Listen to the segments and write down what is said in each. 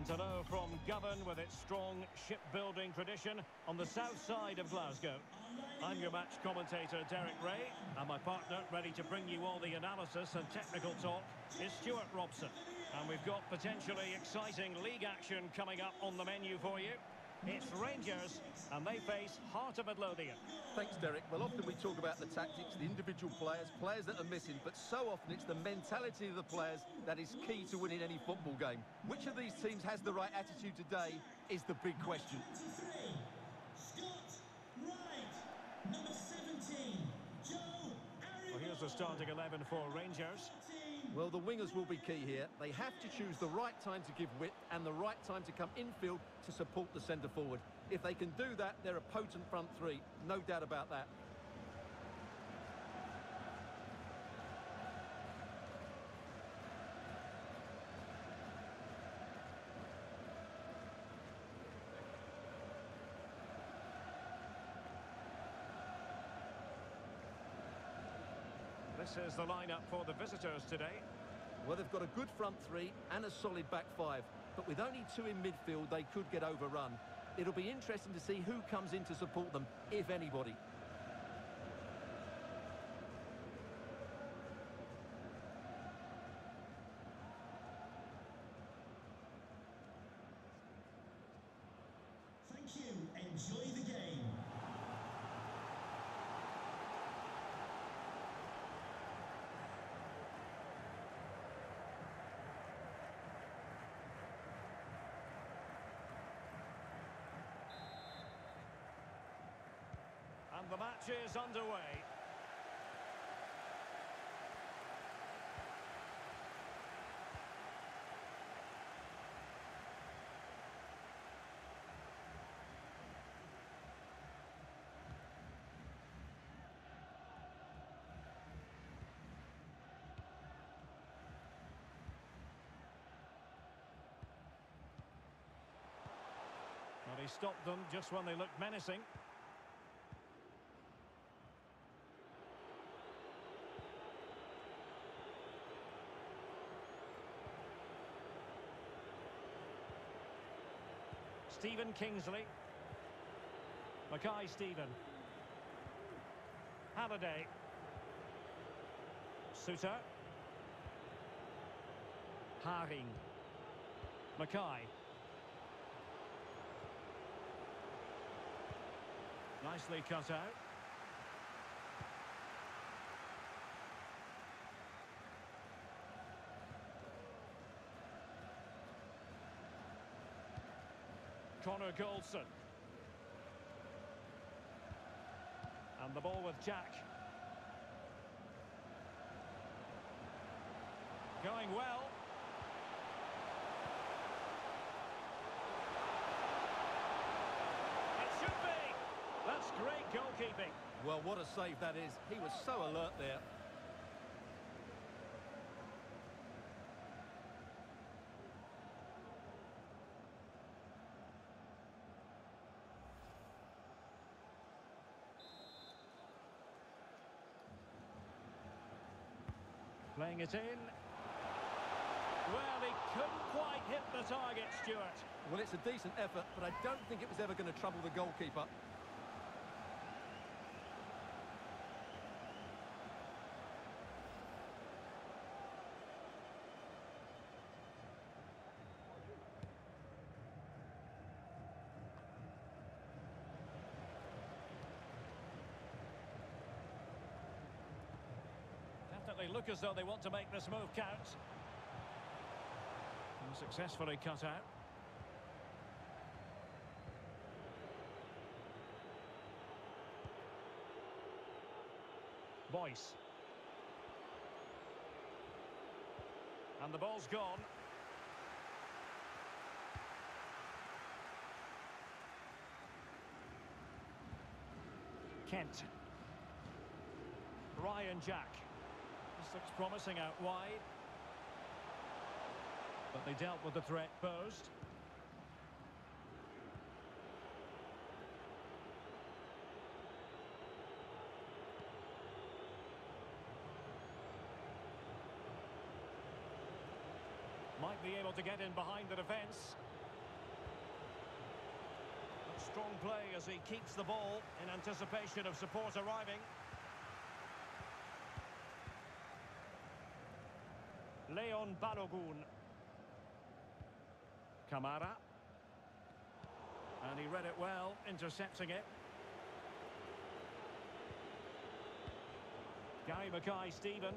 And hello from Govan with its strong shipbuilding tradition on the south side of Glasgow. I'm your match commentator Derek Rae and my partner ready to bring you all the analysis and technical talk is Stuart Robson. And we've got potentially exciting league action coming up on the menu for you. It's Rangers, and they face Heart of Midlothian. Thanks, Derek. Well, often we talk about the tactics, the individual players, players that are missing, but so often it's the mentality of the players that is key to winning any football game. Which of these teams has the right attitude today is the big question. Scott Wright, number 17, Joe Well, here's the starting 11 for Rangers. Well, the wingers will be key here. They have to choose the right time to give width and the right time to come infield to support the centre forward. If they can do that, they're a potent front three. No doubt about that. This is the lineup for the visitors today. Well, they've got a good front three and a solid back five. But with only two in midfield, they could get overrun. It'll be interesting to see who comes in to support them, if anybody. Thank you. Enjoy the game. And the is underway. Well, he stopped them just when they looked menacing. Stephen Kingsley. Mackay Steven. Halliday. Souttar. Haring. Mackay. Nicely cut out. Connor Goldson. And the ball with Jack. Going well. It should be. That's great goalkeeping. Well, what a save that is. He was so alert there. Playing it in. Well, he couldn't quite hit the target, Stuart. Well, it's a decent effort, but I don't think it was ever going to trouble the goalkeeper. Look as though they want to make this move count. And successfully cut out. Boyce. And the ball's gone. Kent. Ryan Jack. Looks promising out wide. But they dealt with the threat posed. Might be able to get in behind the defence. Strong play as he keeps the ball in anticipation of support arriving. Leon Balogun. Kamara. And he read it well, intercepting it. Gary Mackay Steven.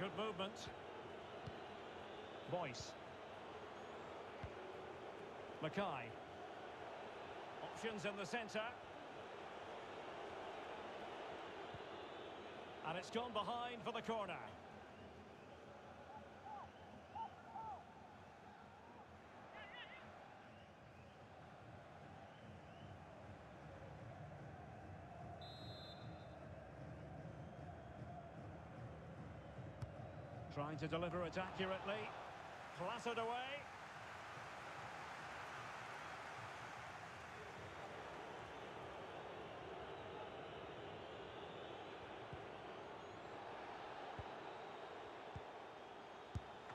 Good movement. Boyce. Mackay. Options in the centre. And it's gone behind for the corner. Trying to deliver it accurately. Clattered away.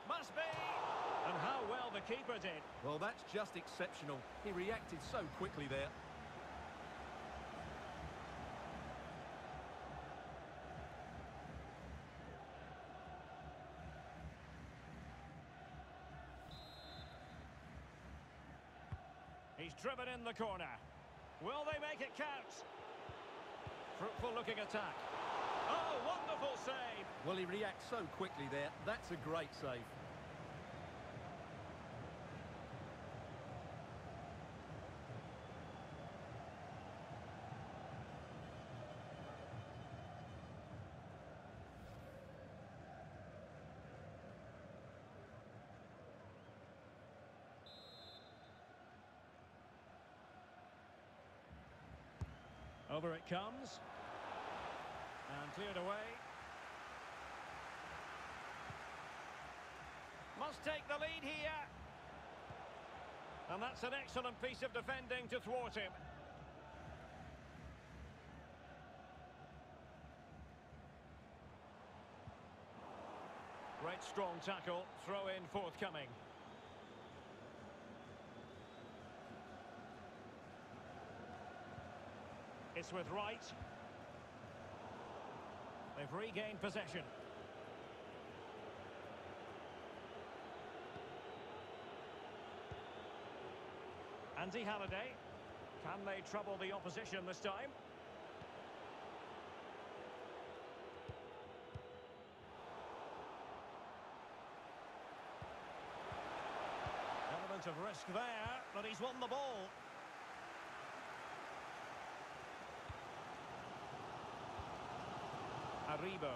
Must be! And how well the keeper did. Well, that's just exceptional. He reacted so quickly there. He's driven in the corner. Will they make it count? Fruitful looking attack. Oh, wonderful save. Well, he reacts so quickly there. That's a great save. Over it comes. And cleared away. Must take the lead here. And that's an excellent piece of defending to thwart him. Great strong tackle, throw in forthcoming. It's with Wright. They've regained possession. Andy Halliday. Can they trouble the opposition this time? Element of risk there, but he's won the ball. Aribo.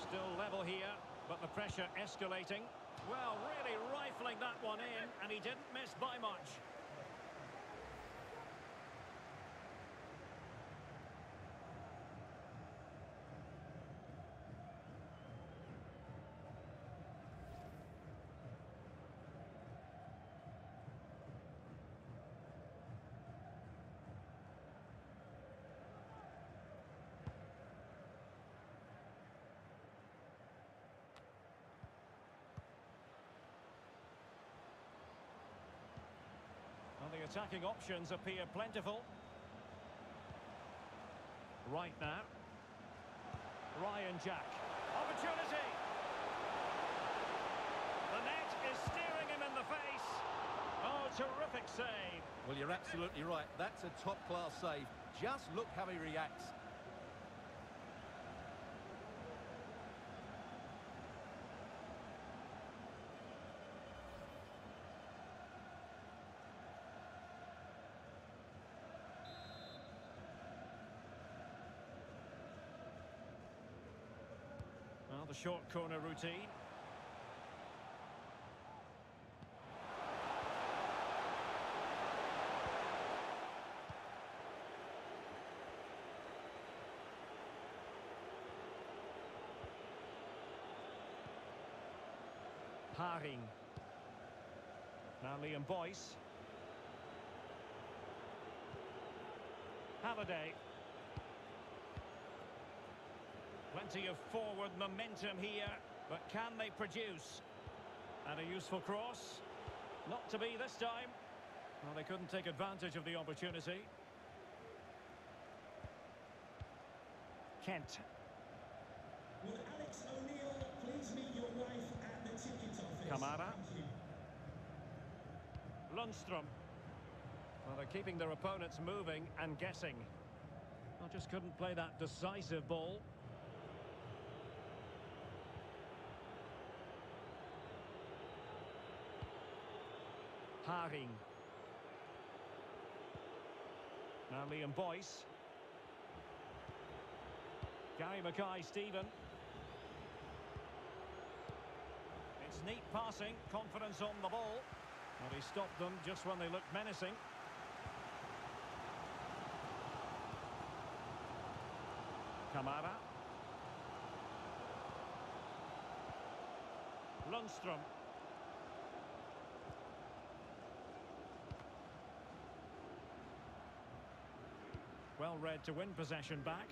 Still level here, but the pressure escalating. Well, really rifling that one in, and he didn't miss by much. Attacking options appear plentiful. Right now. Ryan Jack. Opportunity! The net is steering him in the face. Oh, terrific save. Well, you're absolutely right. That's a top-class save. Just look how he reacts. Short corner routine. Haring. Now Liam Boyce. Halliday. Plenty of forward momentum here. But can they produce? And a useful cross. Not to be this time. Well, they couldn't take advantage of the opportunity. Kent. Would Alex O'Neill please meet your wife at the ticket office? Kamara. Lundstram. Well, they're keeping their opponents moving and guessing. Well, just couldn't play that decisive ball. Haring. Now Liam Boyce. Gary Mackay, Steven. It's neat passing, confidence on the ball. And he stopped them just when they looked menacing. Kamara. Lundstram. Well read to win possession back.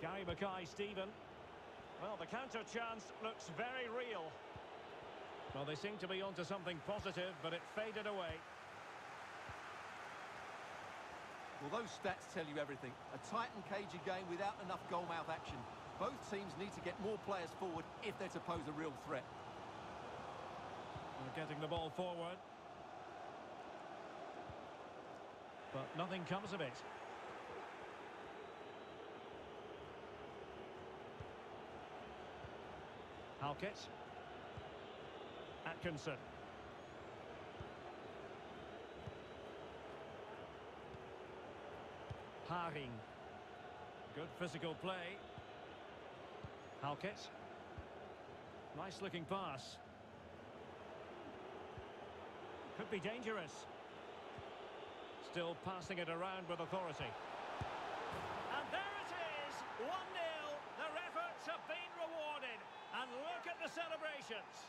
Gary Mackay, Steven. Well, the counter chance looks very real. Well, they seem to be onto something positive, but it faded away. Well, those stats tell you everything. A tight and cagey game without enough goal-mouth action. Both teams need to get more players forward if they're to pose a real threat. Getting the ball forward. But nothing comes of it. Halkett. Atkinson. Haring. Good physical play. Halkett. Nice looking pass. Could be dangerous. Still passing it around with authority. And there it is! 1-0. Their efforts have been rewarded. And look at the celebrations.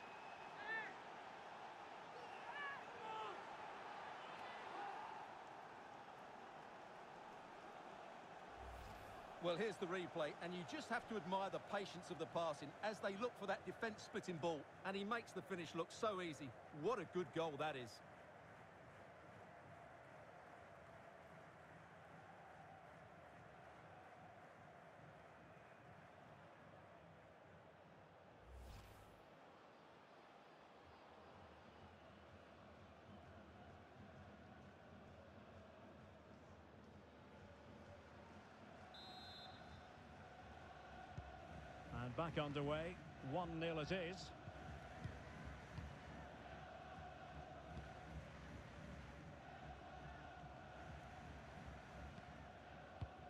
Well, here's the replay, and you just have to admire the patience of the passing as they look for that defence-splitting ball, and he makes the finish look so easy. What a good goal that is. And back underway. 1-0 it is.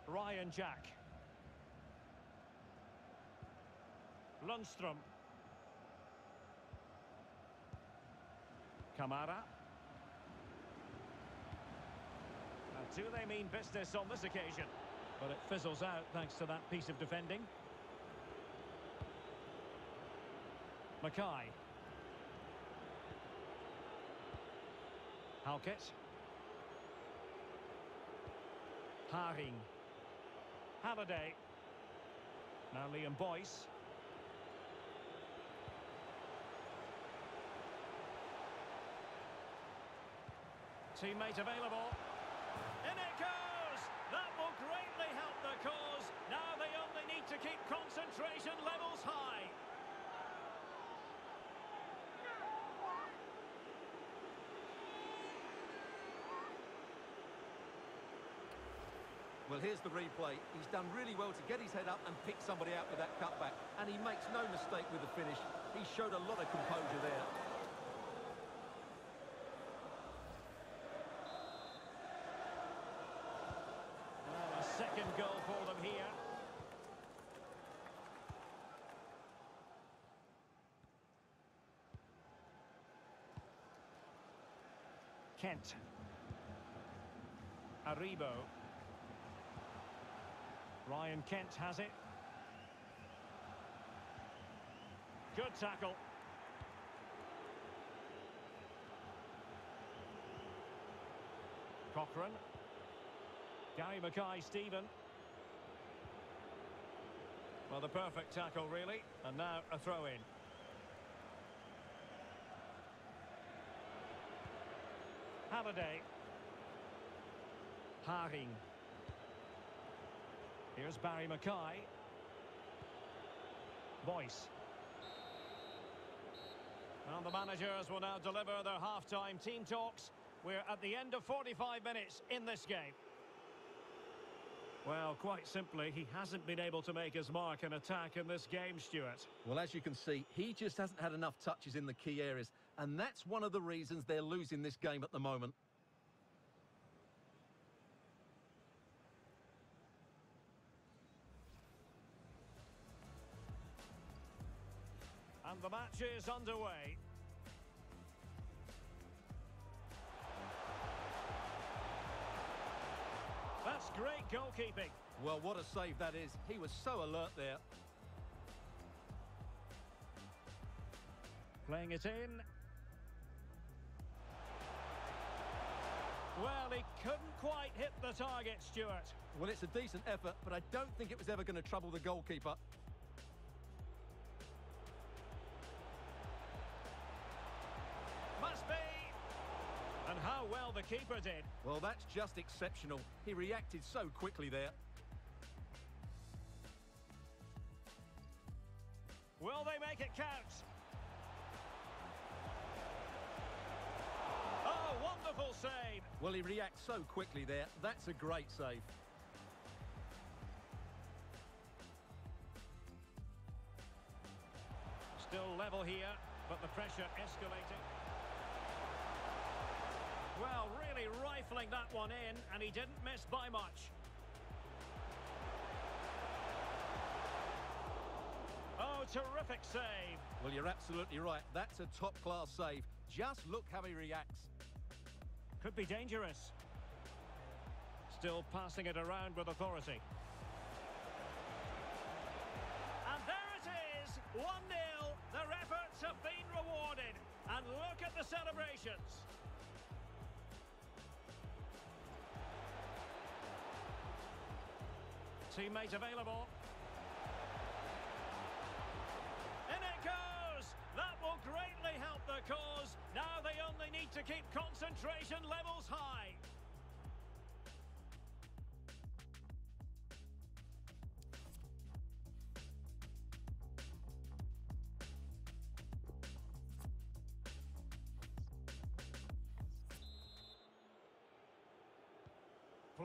Ryan Jack. Lundstram. Kamara. Now, do they mean business on this occasion? But it fizzles out thanks to that piece of defending. Mackay. Halkett. Haring. Halliday. Now Liam Boyce. Teammate available. In it goes! That will greatly help the cause. Now they only need to keep concentration levels high. Well, here's the replay. He's done really well to get his head up and pick somebody out with that cutback. And he makes no mistake with the finish. He showed a lot of composure there. Well, a second goal for them here. Kent. Aribo. Ryan Kent has it. Good tackle. Cochrane. Gary Mackay Steven. Well, the perfect tackle, really. And now a throw-in. Halliday. Haring. Here's Barrie McKay. Boyce. And the managers will now deliver their half-time team talks. We're at the end of 45 minutes in this game. Well, quite simply, he hasn't been able to make his mark and attack in this game, Stuart. Well, as you can see, he just hasn't had enough touches in the key areas, and that's one of the reasons they're losing this game at the moment. The match is underway. That's great goalkeeping. Well, what a save that is. He was so alert there. Playing it in. Well, he couldn't quite hit the target, Stuart. Well, it's a decent effort, but I don't think it was ever going to trouble the goalkeeper. Keeper did. Well, that's just exceptional. He reacted so quickly there. Will they make it count? Oh, wonderful save. Well, he reacts so quickly there. That's a great save. Still level here, but the pressure escalating. Well, really rifling that one in, and he didn't miss by much. Oh, terrific save. Well, you're absolutely right. That's a top-class save. Just look how he reacts. Could be dangerous. Still passing it around with authority. And there it is, 1-0. Their efforts have been rewarded. And look at the celebrations. Teammate available. In it goes! That will greatly help the cause. Now they only need to keep concentration levels high.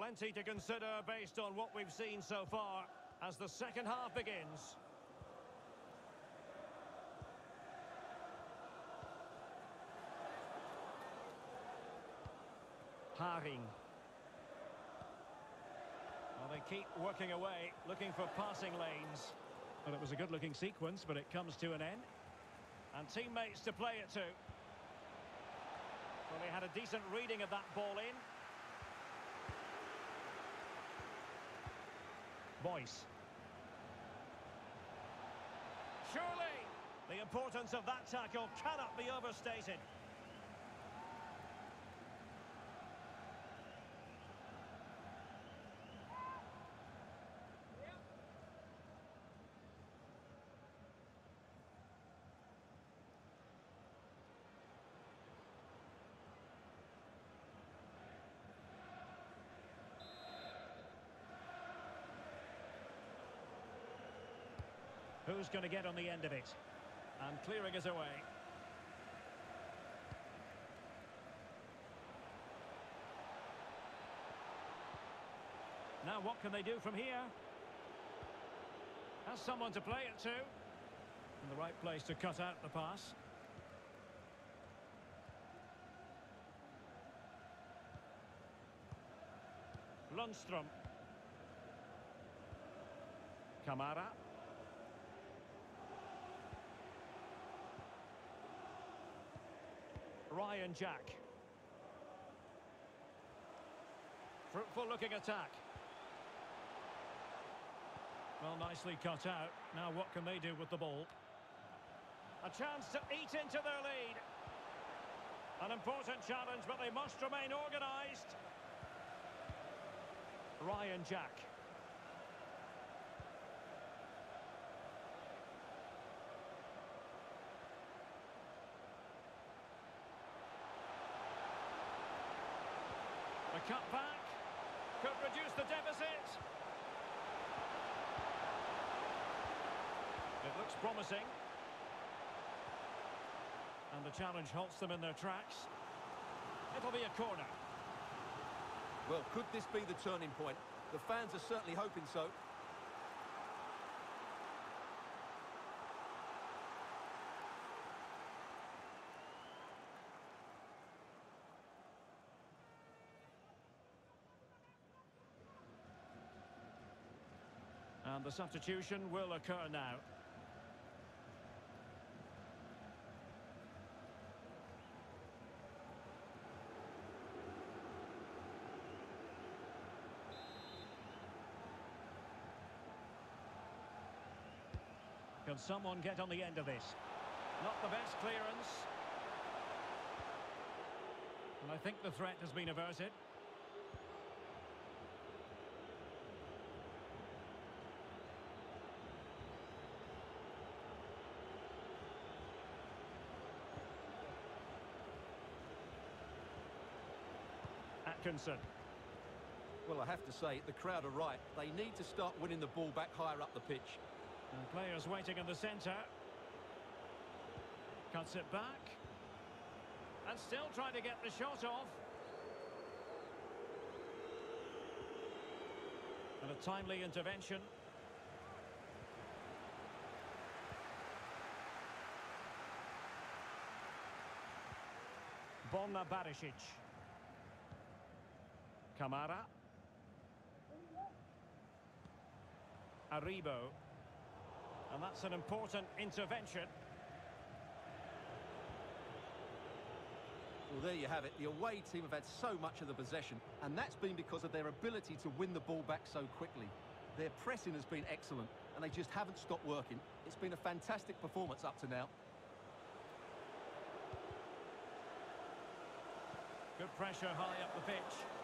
Plenty to consider based on what we've seen so far as the second half begins. Haring. Well, they keep working away, looking for passing lanes. Well, it was a good-looking sequence, but it comes to an end. And teammates to play it to. Well, they had a decent reading of that ball in. Boyce. Surely, the importance of that tackle cannot be overstated. Who's going to get on the end of it? And clearing us away. Now what can they do from here? Has someone to play it to. In the right place to cut out the pass. Lundstram. Kamara. Ryan Jack. Fruitful looking attack. Well, nicely cut out. Now what can they do with the ball? A chance to eat into their lead. An important challenge, but they must remain organised. Ryan Jack. The cut back could reduce the deficit. It looks promising. And the challenge halts them in their tracks. It'll be a corner. Well, could this be the turning point? The fans are certainly hoping so. And the substitution will occur now. Someone get on the end of this? Not the best clearance. And I think the threat has been averted. Atkinson. Well, I have to say, the crowd are right. They need to start winning the ball back higher up the pitch. And players waiting in the centre. Cuts it back. And still trying to get the shot off. And a timely intervention. Borna Barisic. Kamara. Aribo. And that's an important intervention. Well, there you have it. The away team have had so much of the possession, and that's been because of their ability to win the ball back so quickly. Their pressing has been excellent, and they just haven't stopped working. It's been a fantastic performance up to now. Good pressure high up the pitch.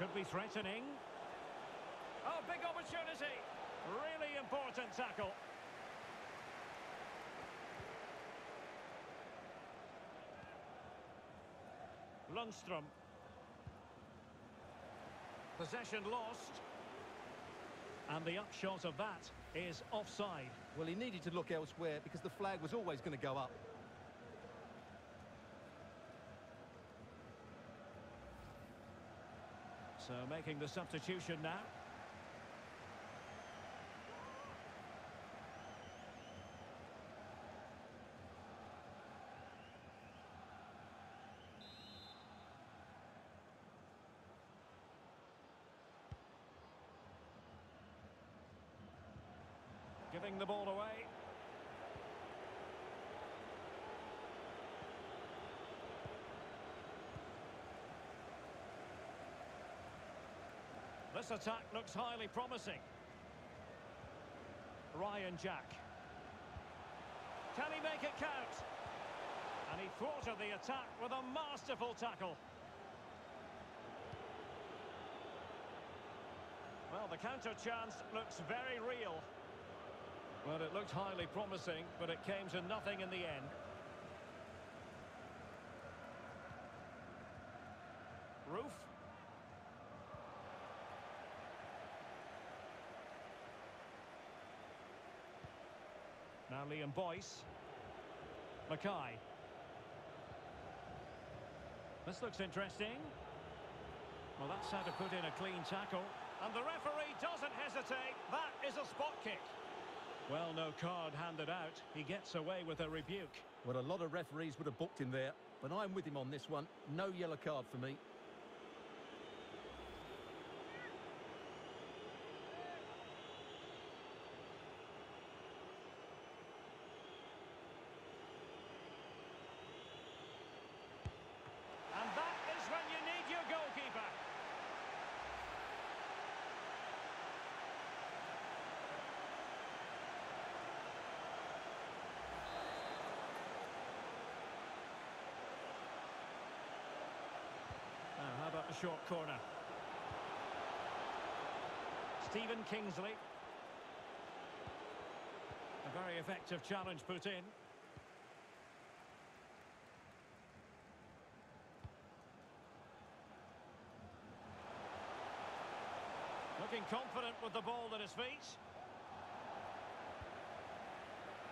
Could be threatening. Oh, big opportunity. Really important tackle. Lundstram. Possession lost. And the upshot of that is offside. Well, he needed to look elsewhere because the flag was always going to go up. So making the substitution now. Giving the ball away. Attack looks highly promising. Ryan Jack. Can he make it count? And he thwarted the attack with a masterful tackle. Well, the counter chance looks very real. Well, it looked highly promising, but it came to nothing in the end. Roofe. Now Liam Boyce. Mackay. This looks interesting. Well, that's how to put in a clean tackle. And the referee doesn't hesitate. That is a spot kick. Well, no card handed out. He gets away with a rebuke. Well, a lot of referees would have booked him there, but I'm with him on this one. No yellow card for me. And that is when you need your goalkeeper. Short corner. Stephen Kingsley. A very effective challenge put in. Looking confident with the ball at his feet.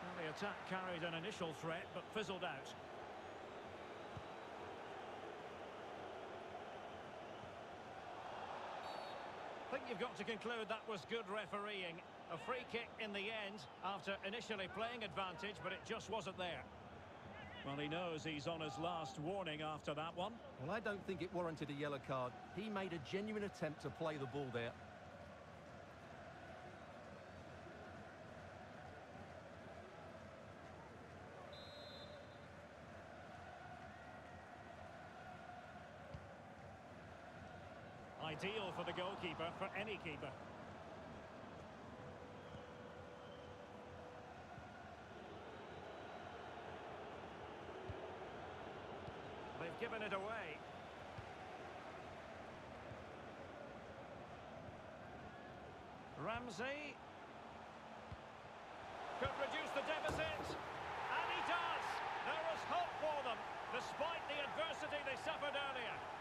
Well, the attack carried an initial threat, but fizzled out. You've got to conclude that was good refereeing. A free kick in the end after initially playing advantage, but it just wasn't there. Well, he knows he's on his last warning after that one. Well, I don't think it warranted a yellow card. He made a genuine attempt to play the ball there. Ideal for the goalkeeper, for any keeper. They've given it away. Ramsey. Could reduce the deficit. And he does. There was hope for them, despite the adversity they suffered earlier.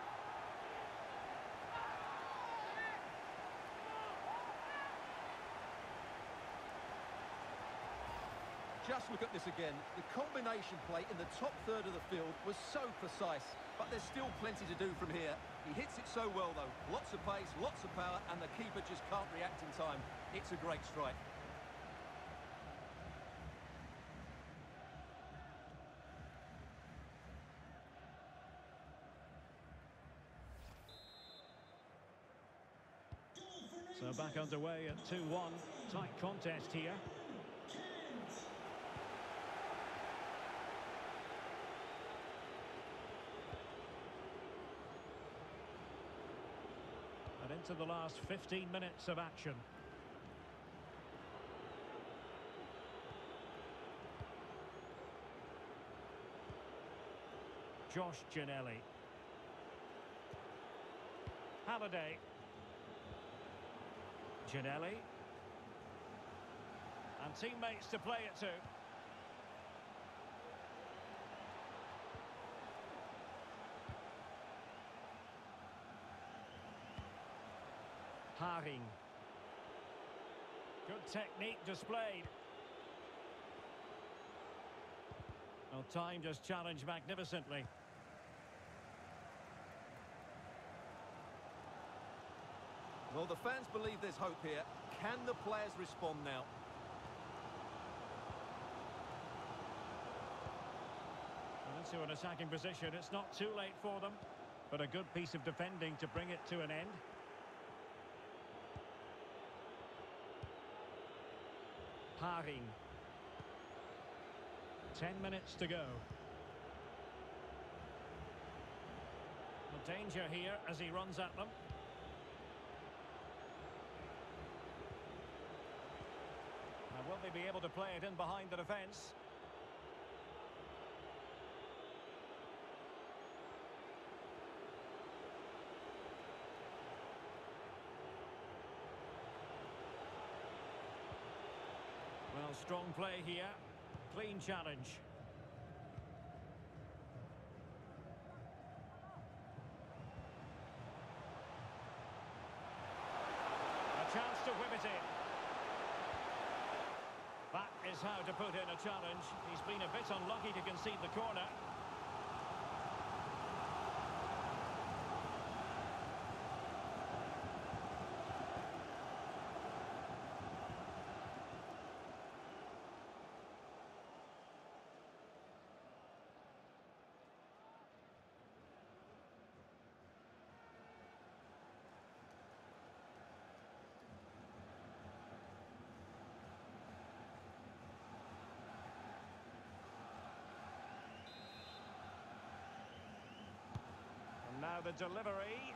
Just look at this again. The combination play in the top third of the field was so precise, but there's still plenty to do from here. He hits it so well, though. Lots of pace, lots of power, and the keeper just can't react in time. It's a great strike. So back underway at 2-1. Tight contest here. Into the last 15 minutes of action. Josh Ginnelly. Halliday. Ginnelly. And teammates to play it to. Haring. Good technique displayed. Well, time just challenged magnificently. Well, the fans believe there's hope here. Can the players respond now? Well, into an attacking position. It's not too late for them, but a good piece of defending to bring it to an end. Haring. Ten minutes to go. Well, danger here as he runs at them. Now, will they be able to play it in behind the defence? Well, strong play here. Clean challenge. A chance to whip it in. That is how to put in a challenge. He's been a bit unlucky to concede the corner. And now the delivery.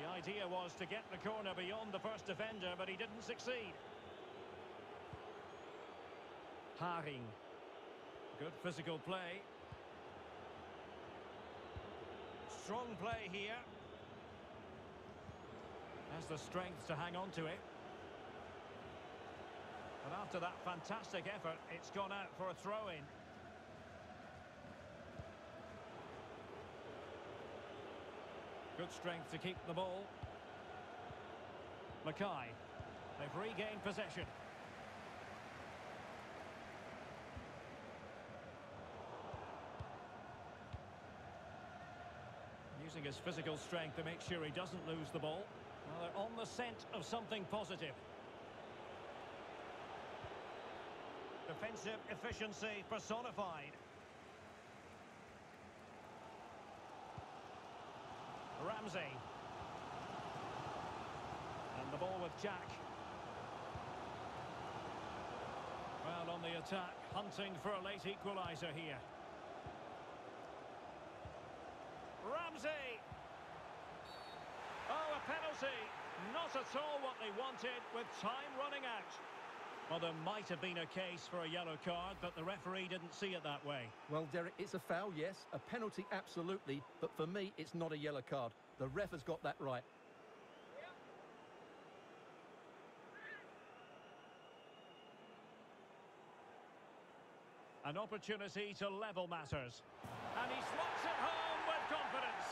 The idea was to get the corner beyond the first defender, but he didn't succeed. Haring. Good physical play. Strong play here. Has the strength to hang on to it. And after that fantastic effort, it's gone out for a throw-in. Good strength to keep the ball. Mackay. They've regained possession. Using his physical strength to make sure he doesn't lose the ball. Well, they're on the scent of something positive. Defensive efficiency personified. Ramsey. And the ball with Jack. Well, on the attack, hunting for a late equaliser here. Ramsey! Oh, a penalty! Not at all what they wanted, with time running out. Well, there might have been a case for a yellow card, but the referee didn't see it that way. Well, Derek, it's a foul, yes. A penalty, absolutely. But for me, it's not a yellow card. The ref has got that right. An opportunity to level matters. And he slots it home with confidence.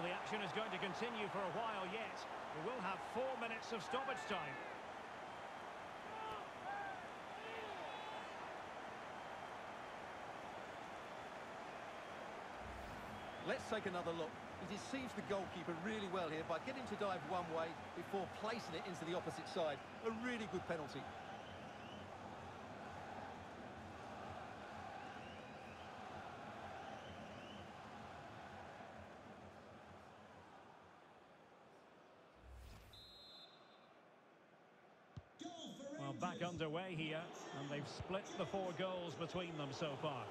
Well, the action is going to continue for a while yet. We will have four minutes of stoppage time. Let's take another look. He deceives the goalkeeper really well here by getting to dive one way before placing it into the opposite side. A really good penalty. Back underway here, and they've split the four goals between them so far.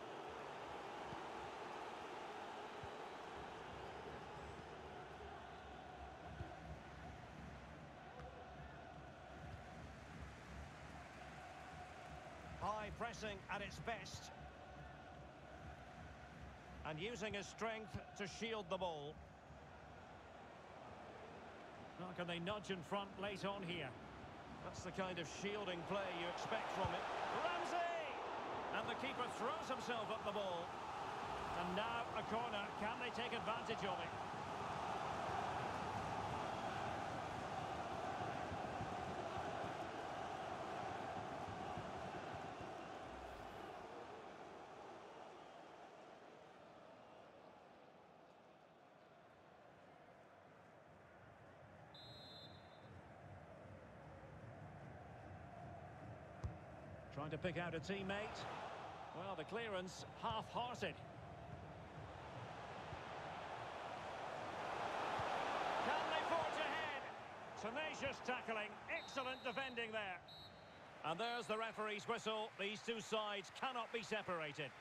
High pressing at its best. And using his strength to shield the ball. Now, can they nudge in front late on here? That's the kind of shielding play you expect from it. Ramsey! And the keeper throws himself at the ball. And now a corner. Can they take advantage of it? Trying to pick out a teammate. Well, the clearance half-hearted. Can they forge ahead? Tenacious tackling, excellent defending there. And there's the referee's whistle. These two sides cannot be separated.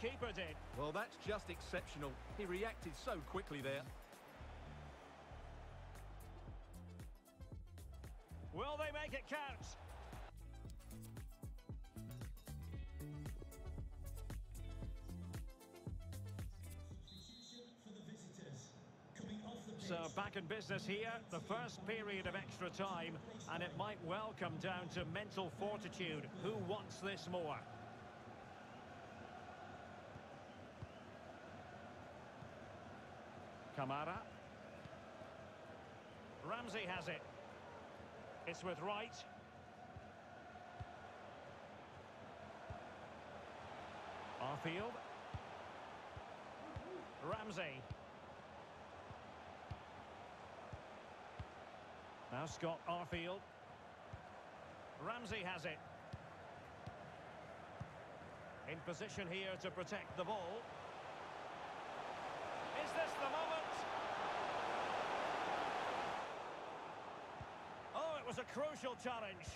Keeper did. Well, that's just exceptional. He reacted so quickly there. Will they make it count? Substitution for the visitors. Coming off the pitch. So back in business here, the first period of extra time, and it might well come down to mental fortitude. Who wants this more? Kamara. Ramsey has it. It's with Wright. Arfield. Ramsey. Now Scott Arfield. Ramsey has it. In position here to protect the ball. was a crucial challenge.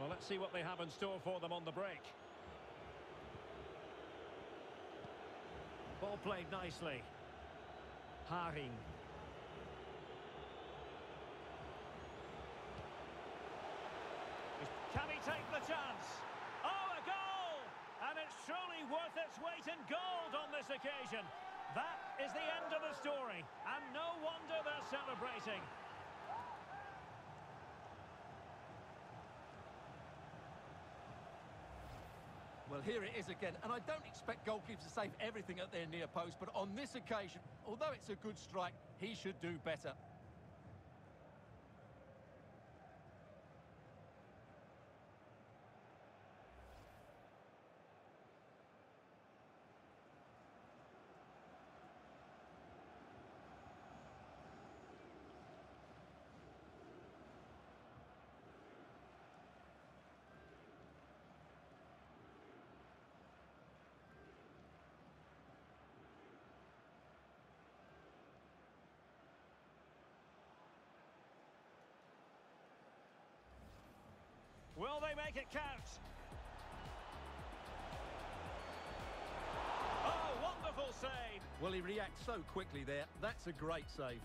Well, let's see what they have in store for them on the break. Ball played nicely. Haring. Can he take the chance? Oh, a goal! And it's surely worth its weight in gold on this occasion. That is the end of the story, and no wonder they're celebrating. Well, here it is again, and I don't expect goalkeepers to save everything at their near post, but on this occasion, although it's a good strike, he should do better. Will they make it count? Oh, wonderful save. Well, he reacts so quickly there. That's a great save.